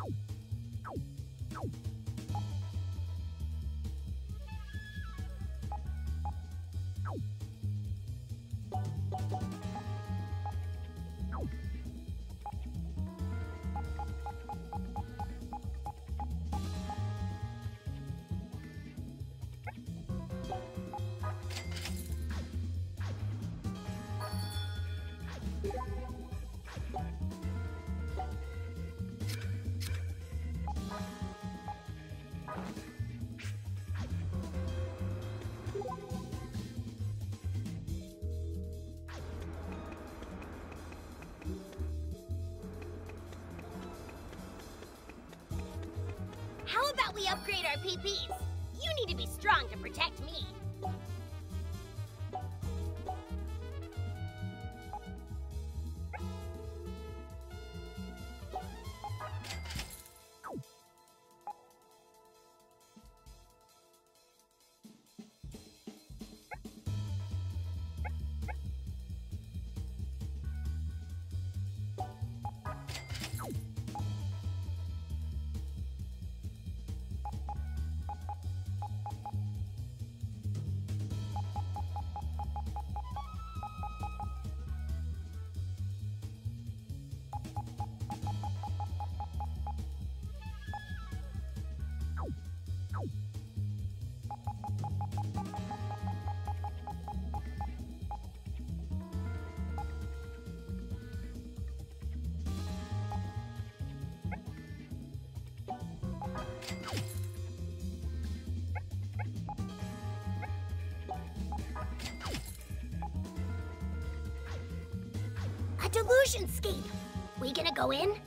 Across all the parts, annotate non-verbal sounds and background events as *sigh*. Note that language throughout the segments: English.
How about upgrade our PPs? You need to be strong to protect me. A delusion scape. We gonna go in?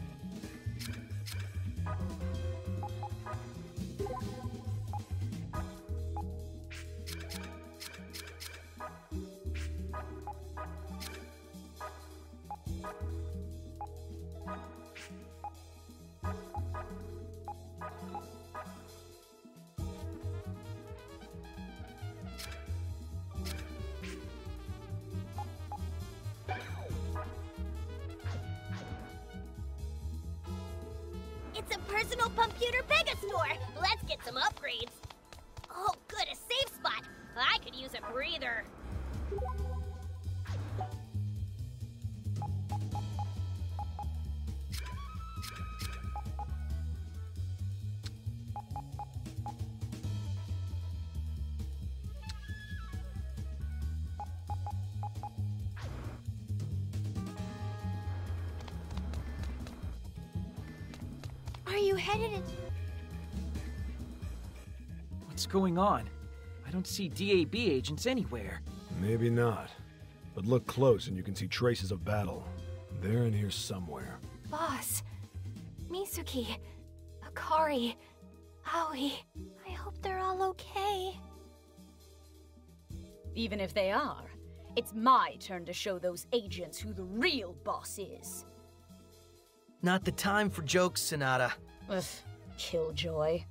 It's a personal computer Megastore. Let's get some upgrades. Oh, good, a safe spot. I could use a breather. What's going on? I don't see DAB agents anywhere. Maybe not. But look close and you can see traces of battle. They're in here somewhere. Boss. Mizuki. Akari. Aoi. I hope they're all okay. Even if they are, it's my turn to show those agents who the real boss is. Not the time for jokes, Sonata. Ugh, killjoy.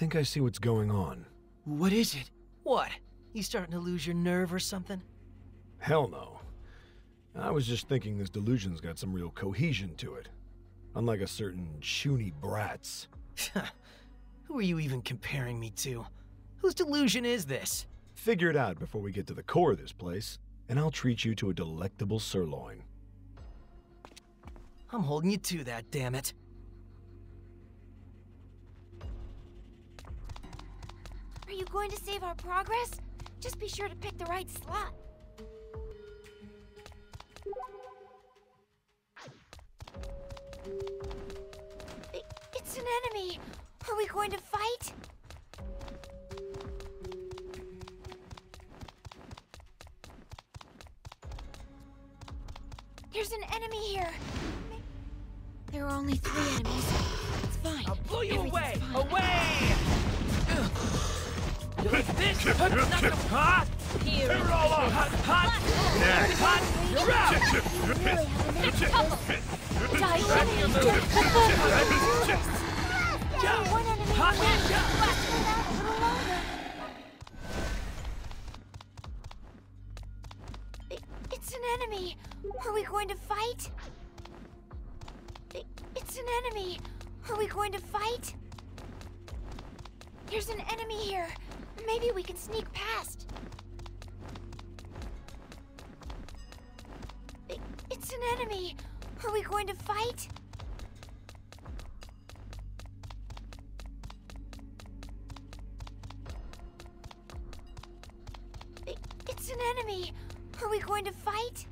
Think I see what's going on. What is it? What? You starting to lose your nerve or something? Hell no. I was just thinking this delusion's got some real cohesion to it. Unlike a certain chuny brats. *laughs* Who are you even comparing me to? Whose delusion is this? Figure it out before we get to the core of this place, and I'll treat you to a delectable sirloin. I'm holding you to that, damn it. You going to save our progress? Just be sure to pick the right slot. It's an enemy! Are we going to fight? There's an enemy here! There are only three enemies. It's fine. I'll blow you away! Fine. Away! It's an enemy. Are we going to fight? It's an enemy. Are we going to fight? There's an enemy here. Maybe we can sneak past. It's an enemy. Are we going to fight? It's an enemy. Are we going to fight?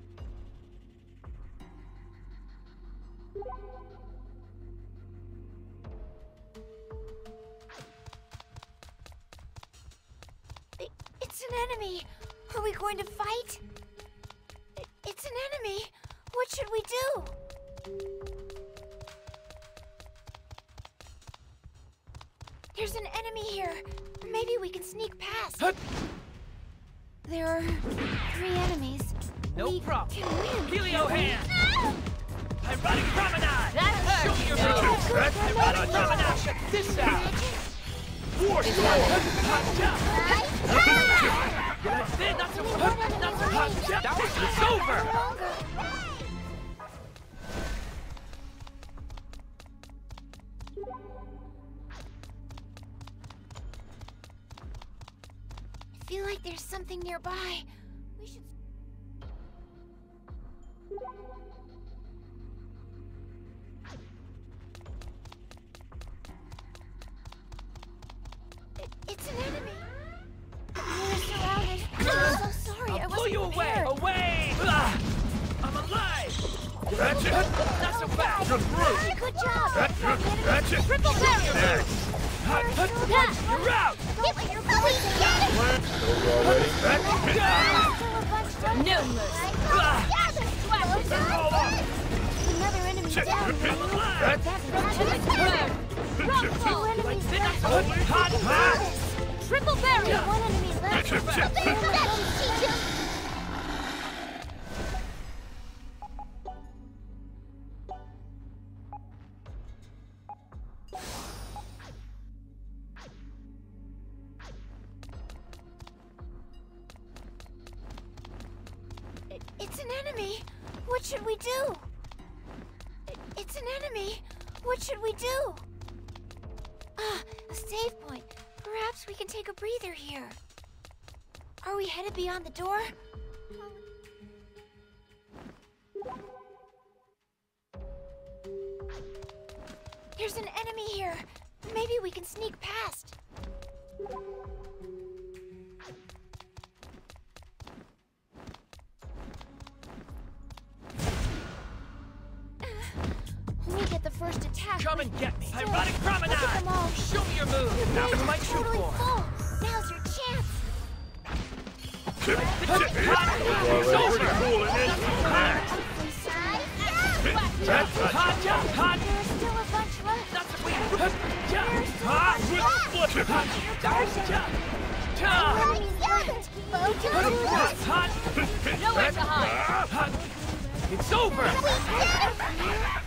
Past. Hut! There are three enemies. No we problem. Helio hand! Ah! Ironic promenade! That. Show me your No. moves! Ironic promenade! Check this out! War sword! Hot jump! You like this? Not so hot! Not so hot jump! It's over! Something nearby. Triple barrier. One enemy left. First attack. Come and get me! still, Ironic promenade! Look at them all. Show me your moves! Now Your you might legs are totally for! full. Now's your chance. It's over!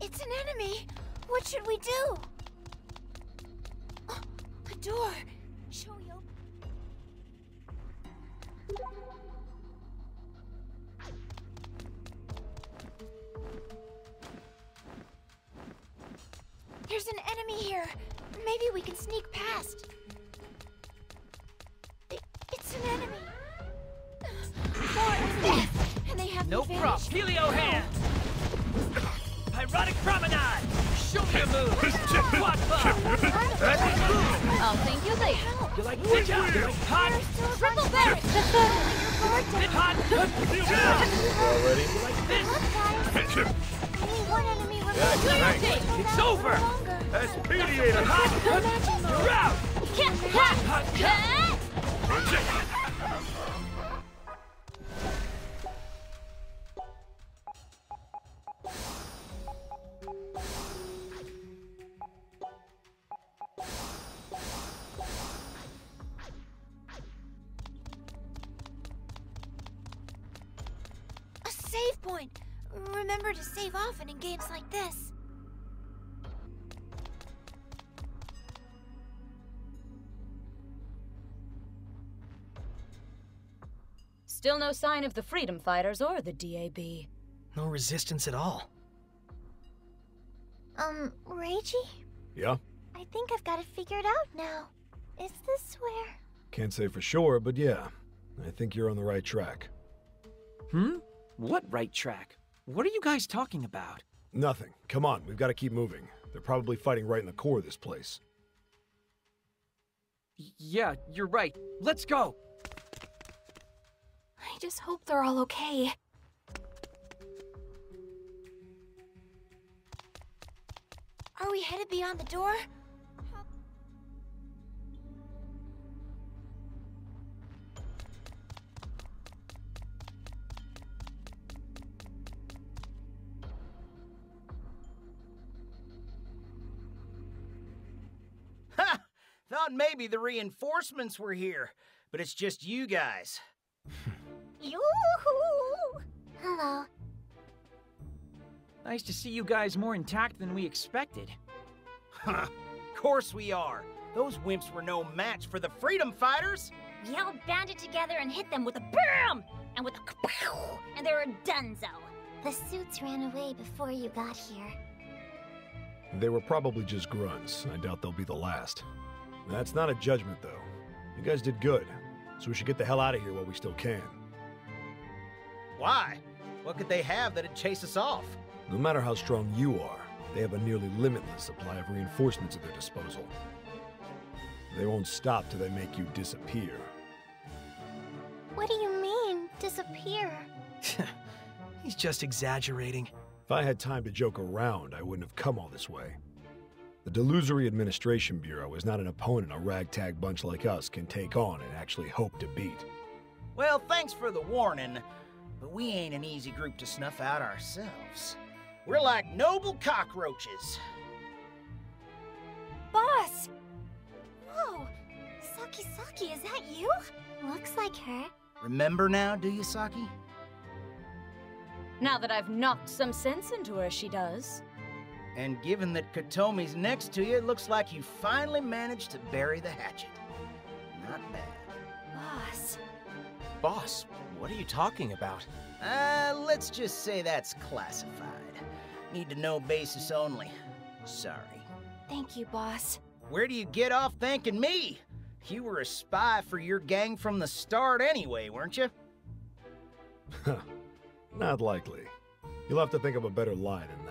It's an enemy! What should we do? A door! Remember to save often in games like this. Still no sign of the Freedom Fighters or the DAB. No resistance at all. Um, Reiji? Yeah? I think I've got it figured out now. Is this where... Can't say for sure, but yeah. I think you're on the right track. Hmm? What right track? What are you guys talking about? Nothing. Come on, we've got to keep moving. They're probably fighting right in the core of this place. Y- yeah, you're right. Let's go. I just hope they're all okay. Are we headed beyond the door? Maybe the reinforcements were here, but it's just you guys. Yoo-hoo! Hello. Nice to see you guys more intact than we expected. Huh. Of Course we are. Those wimps were no match for the freedom fighters. We all banded together and hit them with a BAM! And with a kapow! And they were donezo. The suits ran away before you got here. They were probably just grunts. I doubt they'll be the last. That's not a judgment, though. You guys did good, so we should get the hell out of here while we still can. Why? What could they have that'd chase us off? No matter how strong you are, they have a nearly limitless supply of reinforcements at their disposal. They won't stop till they make you disappear. What do you mean, disappear? *laughs* He's just exaggerating. If I had time to joke around, I wouldn't have come all this way. The Delusory Administration Bureau is not an opponent a ragtag bunch like us can take on and actually hope to beat. Well, thanks for the warning, but we ain't an easy group to snuff out ourselves. We're like noble cockroaches. Boss! Whoa! Saki Saki, is that you? Looks like her. Remember now, do you, Saki? Now that I've knocked some sense into her, she does. And given that Katomi's next to you, it looks like you finally managed to bury the hatchet. Not bad. Boss. Boss, what are you talking about? Uh, let's just say that's classified. Need to know basis only. Sorry. Thank you, boss. Where do you get off thanking me? You were a spy for your gang from the start anyway, weren't you? *laughs* Not likely. You'll have to think of a better lie than that.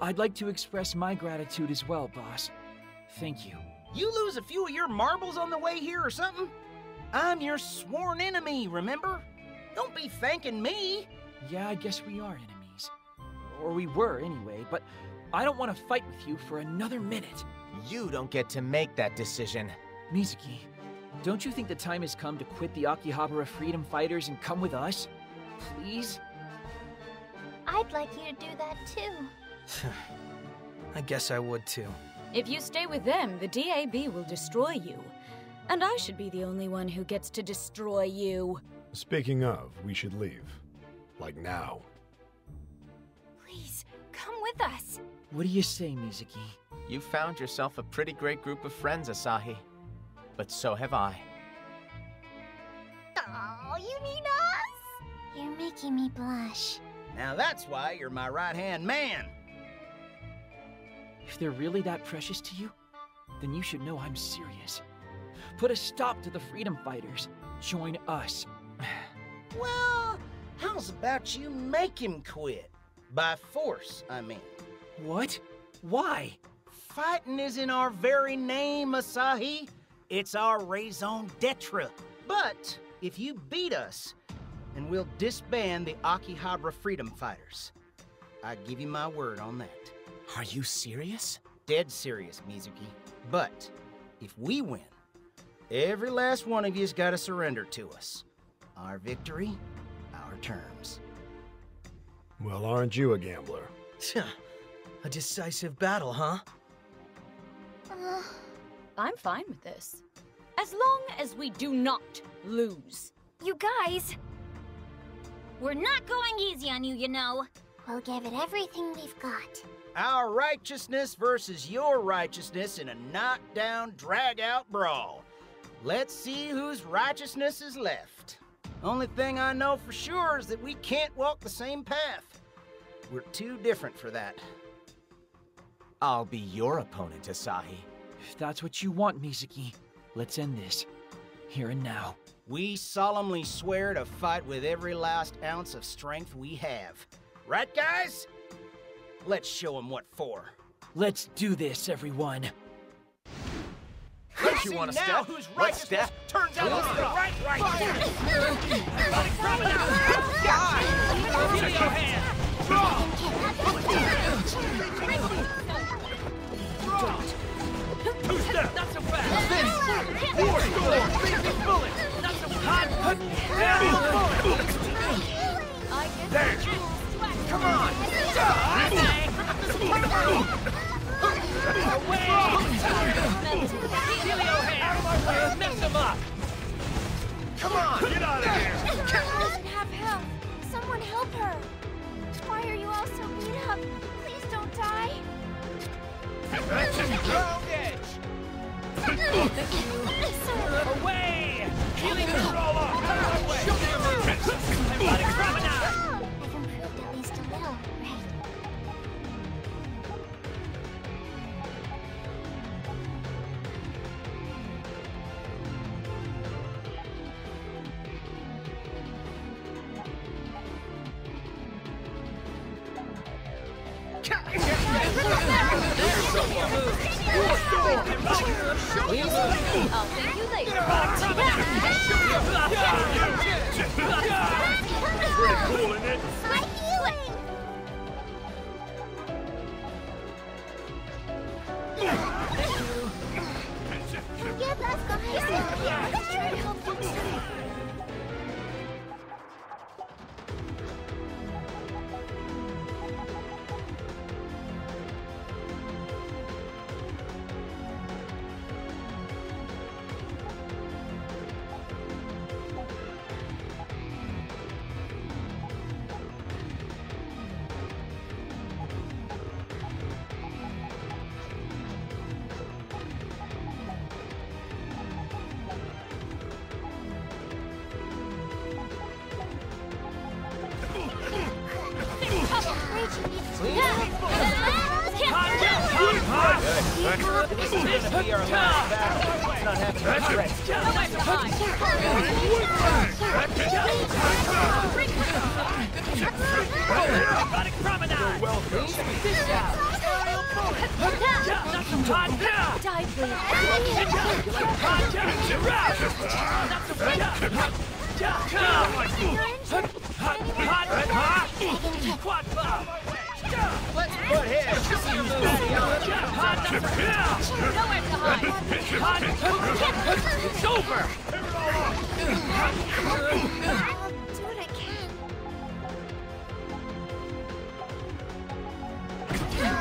I'd like to express my gratitude as well, boss. Thank you. You lose a few of your marbles on the way here or something? I'm your sworn enemy, remember? Don't be thanking me. Yeah, I guess we are enemies. Or we were anyway, but I don't want to fight with you for another minute. You don't get to make that decision. Mizuki, don't you think the time has come to quit the Akihabara Freedom Fighters and come with us? Please? I'd like you to do that too. *sighs* I guess I would too. If you stay with them, the DAB will destroy you. And I should be the only one who gets to destroy you. Speaking of, we should leave. Like now. Please, come with us. What do you say, Mizuki? You found yourself a pretty great group of friends, Asahi. But so have I. Oh, you need us? You're making me blush. Now that's why you're my right-hand man. If they're really that precious to you, then you should know I'm serious. Put a stop to the freedom fighters. Join us. *sighs* Well, how's about you make him quit? By force, I mean. What? Why? Fighting is in our very name, Asahi. It's our raison d'etre. But if you beat us, then we'll disband the Akihabara Freedom Fighters. I give you my word on that. Are you serious? Dead serious, Mizuki. But if we win, every last one of you's got to surrender to us. Our victory, our terms. Well, aren't you a gambler? a decisive battle, huh? Uh, I'm fine with this. As long as we do not lose. you guys, We're not going easy on you, you know. we'll give it everything we've got. Our righteousness versus your righteousness in a knockdown, drag-out brawl. Let's see whose righteousness is left. Only thing I know for sure is that we can't walk the same path. We're too different for that. I'll be your opponent, Asahi. If that's what you want, Mizuki, let's end this. Here and now. We solemnly swear to fight with every last ounce of strength we have. Right, guys? Let's show them what for. Let's do this, everyone. Don't you want to step? whose Let's righteousness step. turns out to be the right righteousness. Helio hand! Two step! Not so fast! Four storm! Big bullet! Not so hot! I guess There! Come on! Hand! Mess him up! Come on! Get out of here! She doesn't have help. Someone help her. Why are you all so beat up? Please don't die. Round edge! Away! Healing all off! Out of the way! Hypnotic promenade! I've improved Let's put heads. Nowhere to hide. It's over!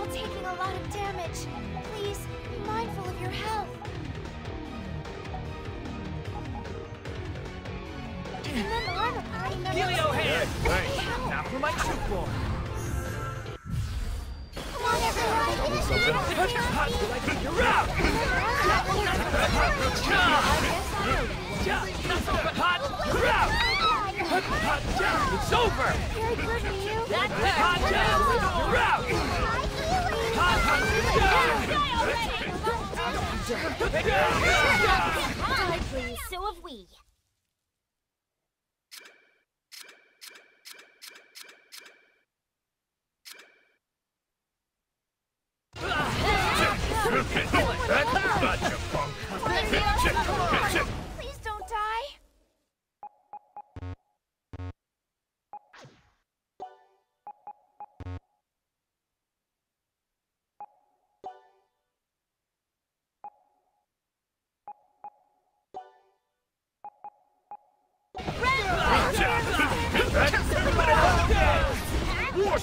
You're all taking a lot of damage. Please be mindful of your health. Remember, I'm a party member. Helio hand. Now for my troop boy. Come on, everyone. Hot. You're out. You're out. It's over. Very good, Ryu. Hot. You're out. Die, please. So have we.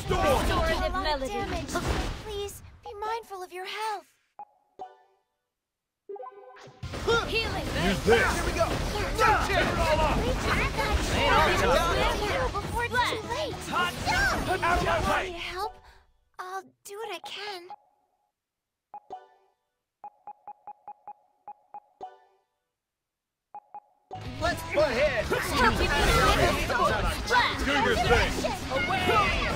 War storm. Taking a lot of Melody. damage. Please be mindful of your health. Healing. Use this. Before it's too late. Hot. Out of my way. Need help? I'll do what I can. Let's butt heads. Do your thing.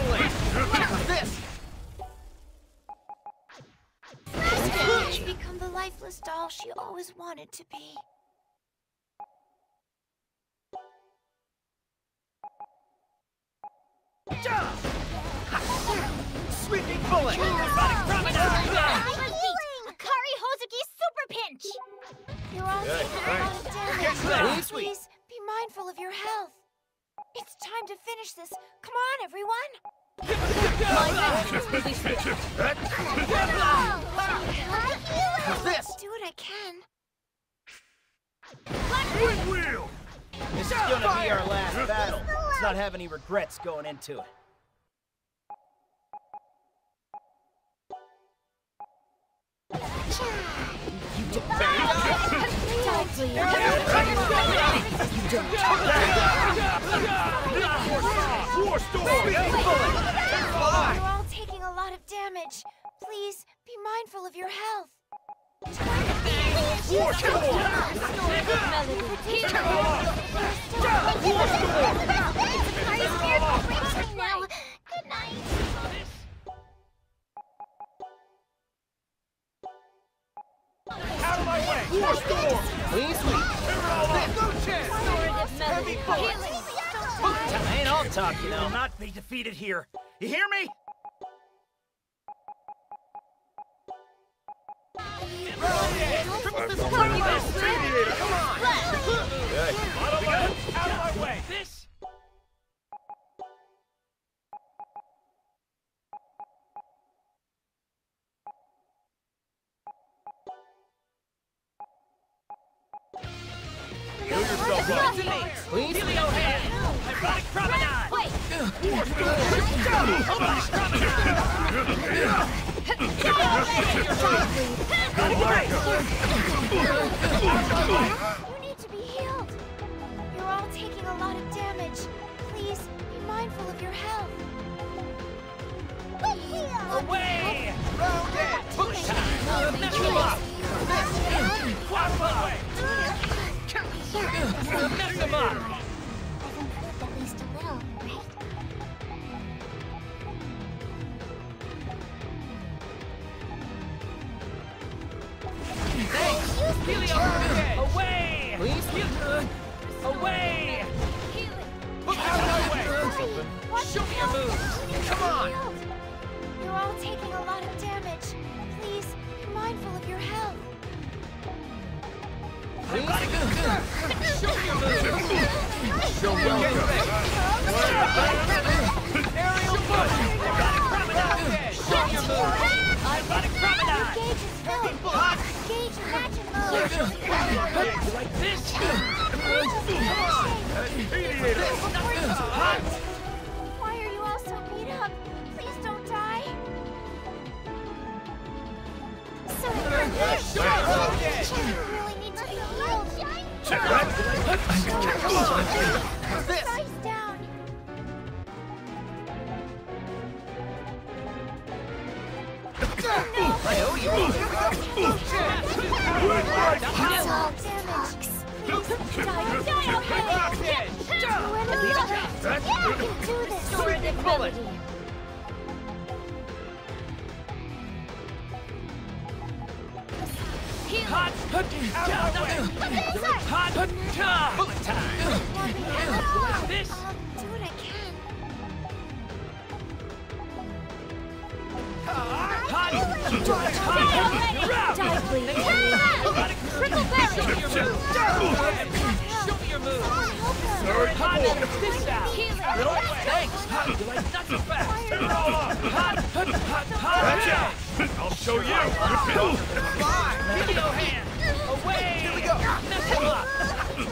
She's become the lifeless doll she always wanted to be. Sweeping bullet. Akari Hozuki Super Pinch! You're all taking a lot of damage. Please be mindful of your health. It's time to finish this. Come on, everyone. This. Do what I can. This is gonna be our last battle. Let's not have any regrets going into it. Die, please. War storm. You're all taking a lot of damage. Please be mindful of your health. War storm. now. Good night. Out of my way. War storm. Clean sweep. No chance. Heavy bullets. I ain't all talk, you You know. will not be defeated here. You hear me? Out of my way. This. Hand. Promenade. Wait. You need to be healed. You're all taking a lot of damage. Please be mindful of your health. Away. Round it! Push time. Them up. Out of It's all damage. Please die. Die already. You can do this. Bullet! Hot! Hot! Hot! Hot! Bullet time! This? *laughs* *laughs* Away! Here we go! Mess him up!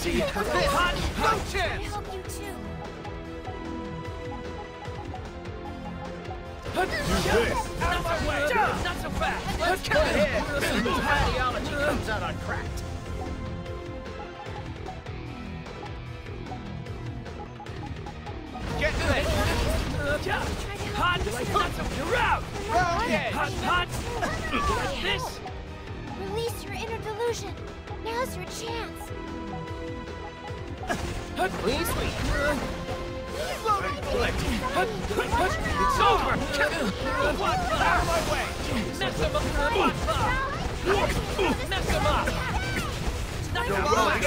See ya! Hot! Hot I chance! too. Hot! Not my way! Not so fast! Let's go ahead! Smooth ideology comes out uncracked. Get ready! Hot! Not so... You're out! Hot! Hot! Like this? Release your inner delusion. Now's your chance. Please, sweet. It's over! Out of my way! Mess him up! Mess him up! Your way!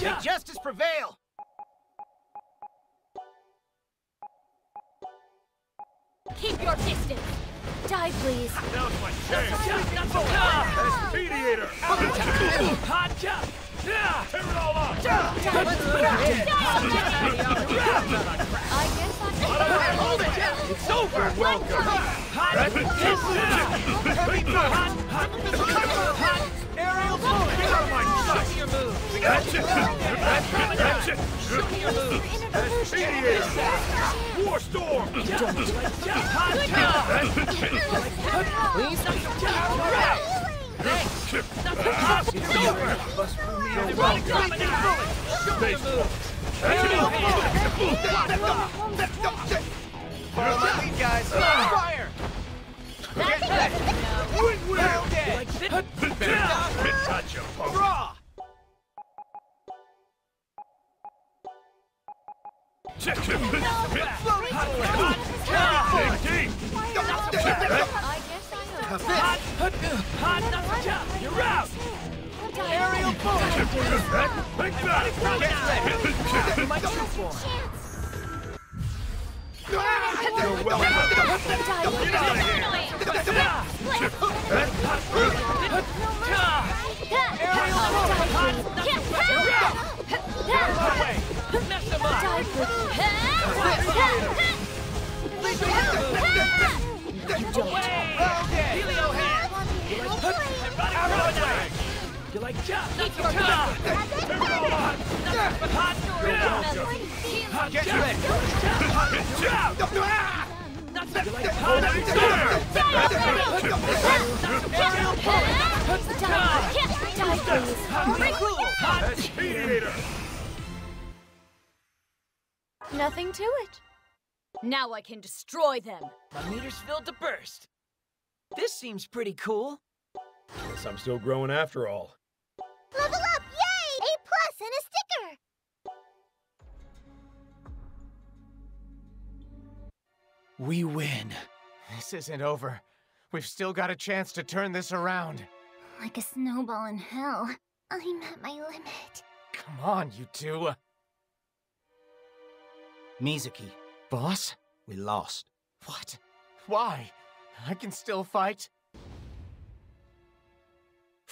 Go justice prevail. Keep your distance. Die, please. Not so tough! Mediator. Hot jump! Yeah! Tear it all up! I guess I Hold it! It's over! Welcome! Hot! Hot! Hot! Hot! War storm. Follow my lead, guys. Fire! Well dead! Like this? Gotcha, punk. Draw! Check it. Hot! Dig deep. I You're true form! You're well out of here! Mess him up! Helio hand! Erotic domination! You like jump? Not so tough! Hot! Hot! Get! Hot! Not so like hot! Hot! Nothing to it. Now I can destroy them. My meter's filled to burst. This seems pretty cool. Guess I'm still growing after all. We win. This isn't over. We've still got a chance to turn this around. Like a snowball in hell. I'm at my limit. Come on, you two. Mizuki, Boss? we lost. What? Why? I can still fight.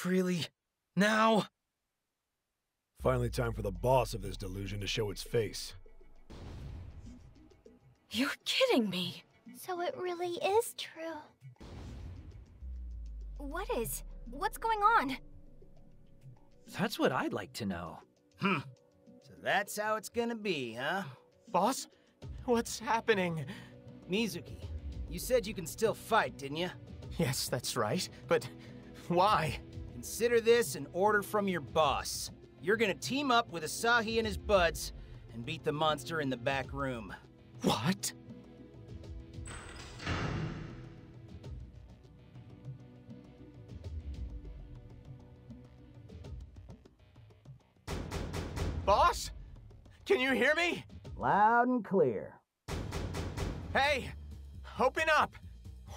Really? Now? Finally time for the boss of this delusion to show its face. You're kidding me. So it really is true. What is? What's going on? That's what I'd like to know. Hmm. So that's how it's gonna be, huh? Boss? What's happening? Mizuki, you said you can still fight, didn't you? Yes, that's right. But why? Consider this an order from your boss. You're gonna team up with Asahi and his buds and beat the monster in the back room. What? Boss? Can you hear me? Loud and clear. Hey! Open up!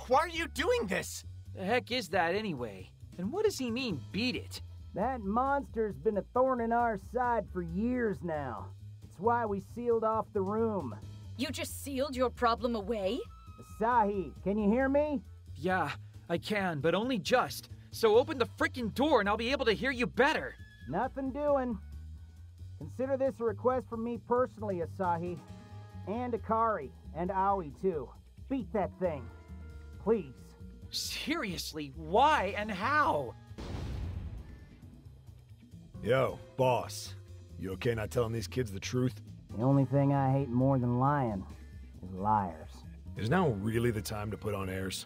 Why are you doing this? The heck is that anyway? And what does he mean, beat it? That monster's been a thorn in our side for years now. It's why we sealed off the room. You just sealed your problem away? Asahi, can you hear me? Yeah, I can, but only just. So open the frickin' door and I'll be able to hear you better. Nothing doing. Consider this a request from me personally, Asahi. And Akari, and Aoi too. Beat that thing. Please. Seriously, why and how? Yo, boss. You okay not telling these kids the truth? The only thing I hate more than lying is liars. Is now really the time to put on airs?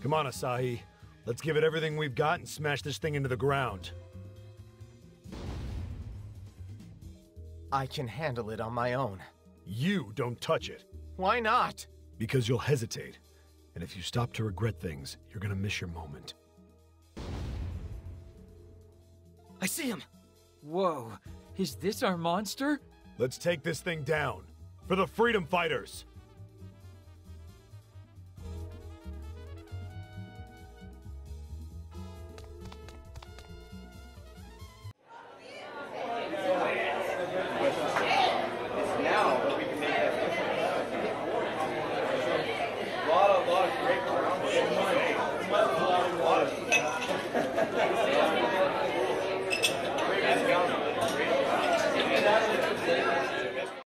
Come on, Asahi. Let's give it everything we've got and smash this thing into the ground. I can handle it on my own. You don't touch it. Why not? Because you'll hesitate. And if you stop to regret things, you're gonna miss your moment. I see him. Whoa, is this our monster? Let's take this thing down. For the freedom fighters!